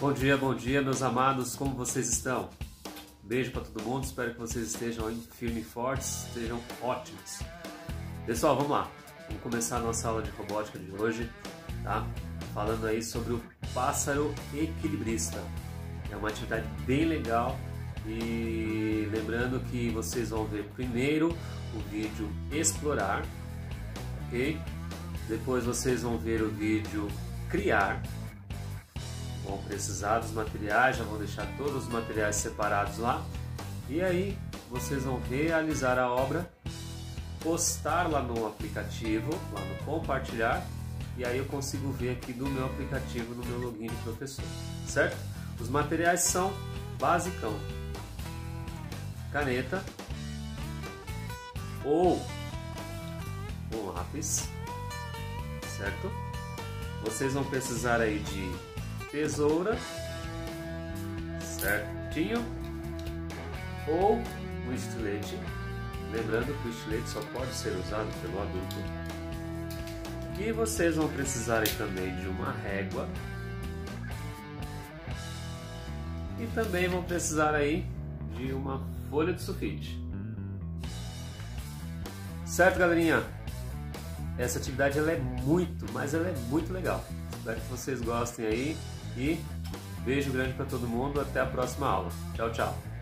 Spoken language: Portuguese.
Bom dia, bom dia, meus amados, como vocês estão? Beijo para todo mundo, espero que vocês estejam firmes e fortes, estejam ótimos. Pessoal, vamos lá, vamos começar a nossa aula de robótica de hoje, tá? Falando aí sobre o pássaro equilibrista. É uma atividade bem legal e lembrando que vocês vão ver primeiro o vídeo explorar, ok? Depois vocês vão ver o vídeo criar vão precisar dos materiais, já vou deixar todos os materiais separados lá. E aí vocês vão realizar a obra, postar lá no aplicativo, lá no compartilhar, e aí eu consigo ver aqui do meu aplicativo, no meu login de professor, certo? Os materiais são basicão, caneta ou um lápis, certo? Vocês vão precisar aí de tesoura, certinho, ou um estilete. Lembrando que o estilete só pode ser usado pelo adulto. E vocês vão precisar também de uma régua. E também vão precisar aí de uma folha de sulfite. Certo, galerinha? Essa atividade ela é muito, mas ela é muito legal. Espero que vocês gostem aí. E beijo grande para todo mundo, até a próxima aula. Tchau, tchau.